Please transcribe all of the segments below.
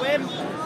Run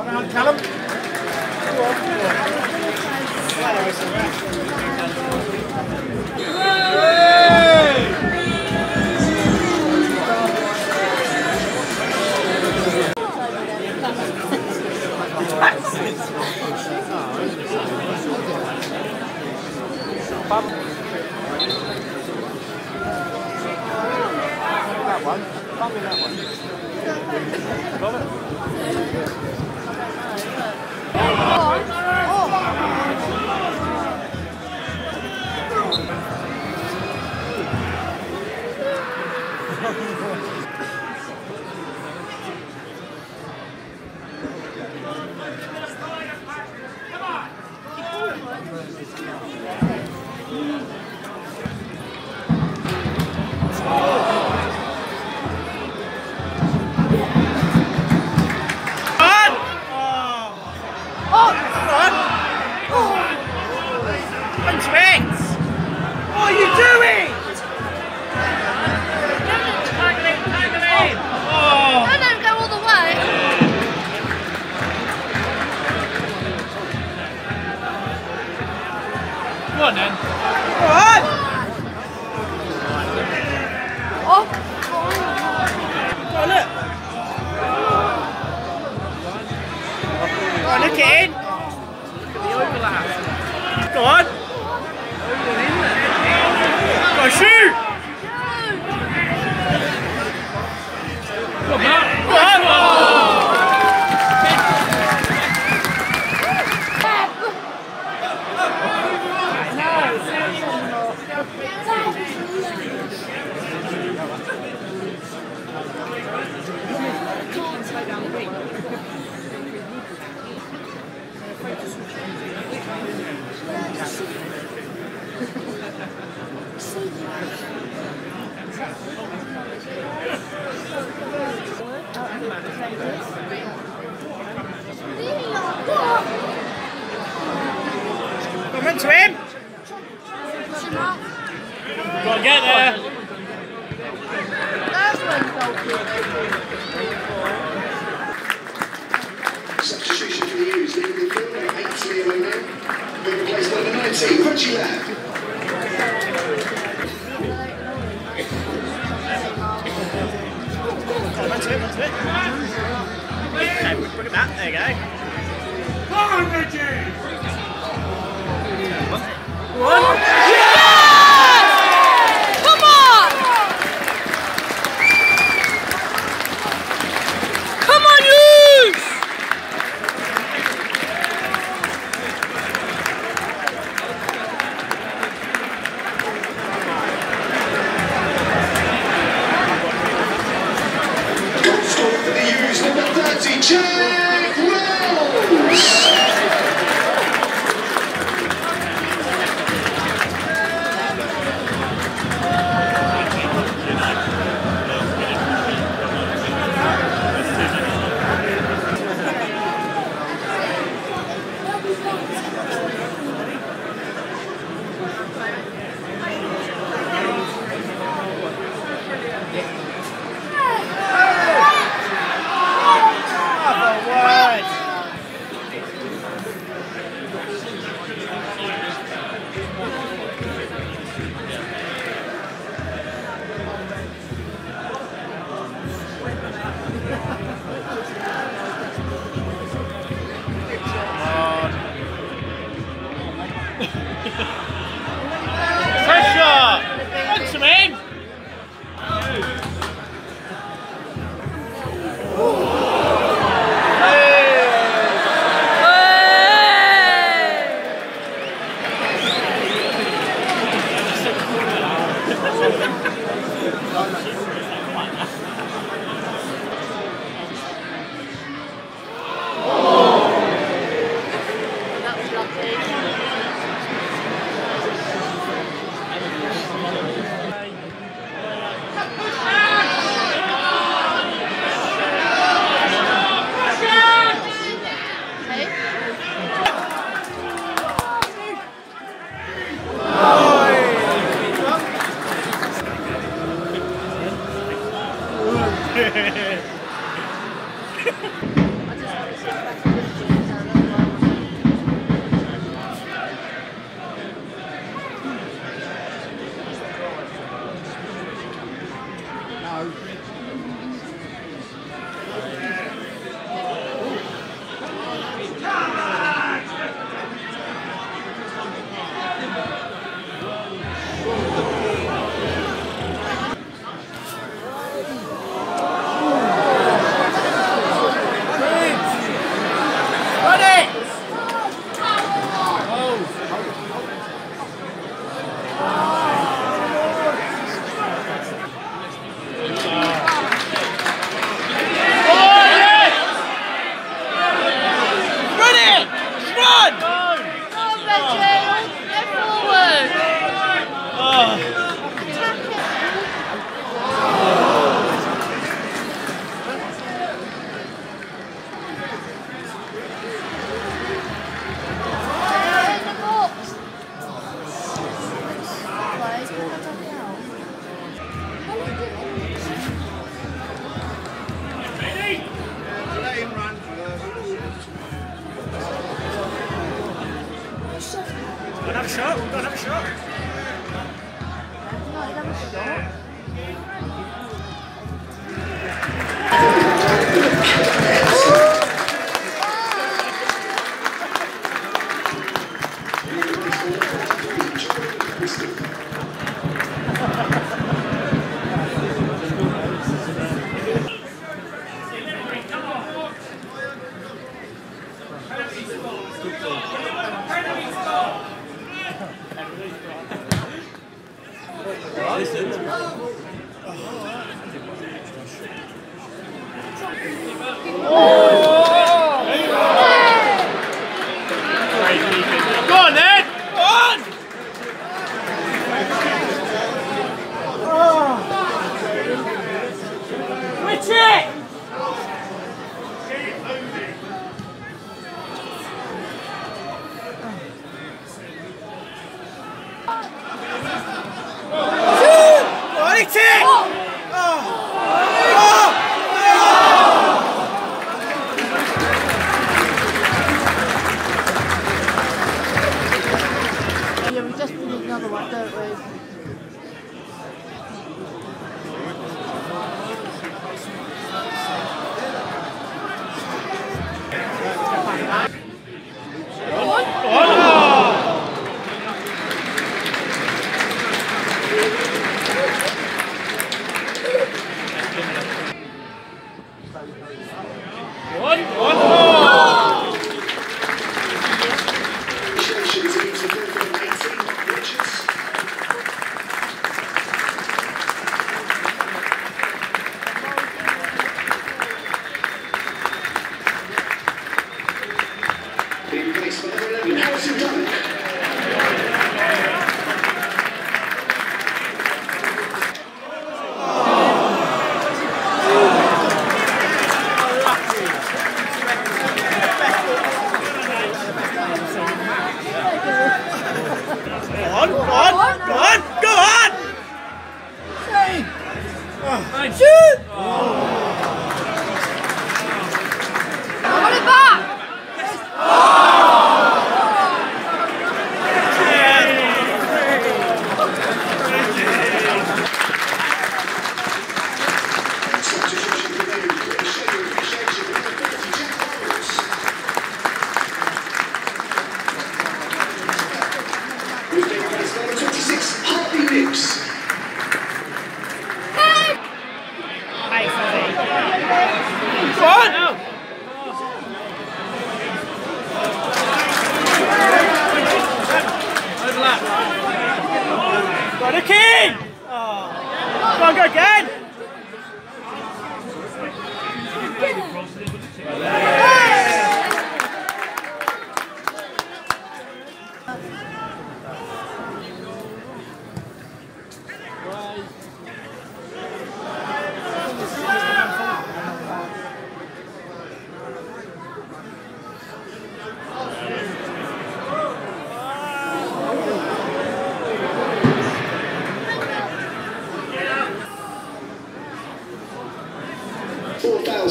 One on, Callum. That Substitution fighting!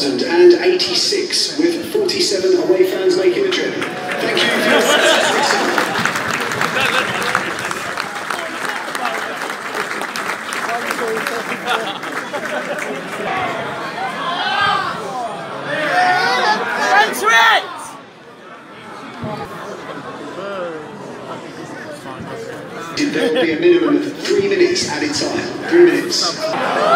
1,086, with 47 away fans making the trip. Thank you for your That's right! There will be a minimum of three minutes added time. Three minutes.